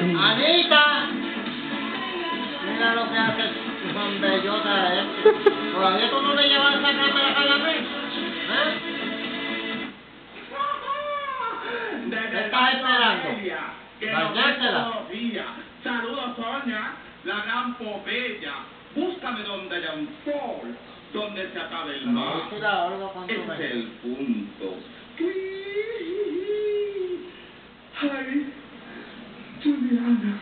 Anita. Mira lo que hace son bellota, ¿eh? Todavía tú no le llevas esa cámara a la mesa. ¿Eh? Estás esperando? Días. Saludos, Sonia, la gran popella. Búscame donde haya un sol, donde se acabe el mar. Es el punto. Juliana.